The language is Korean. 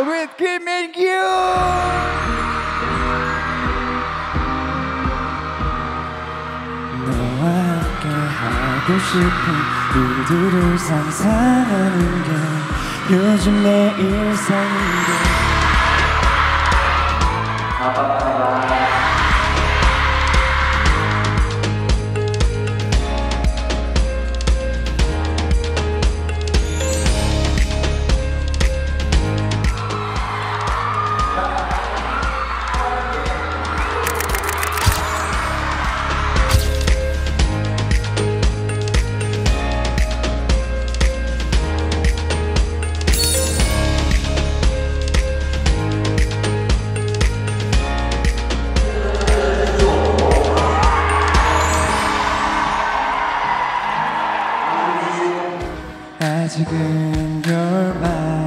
My with 김민규 너와 함께 하고 싶은 우리들을 상상하는 게 요즘 내 일상인데 아직은 열망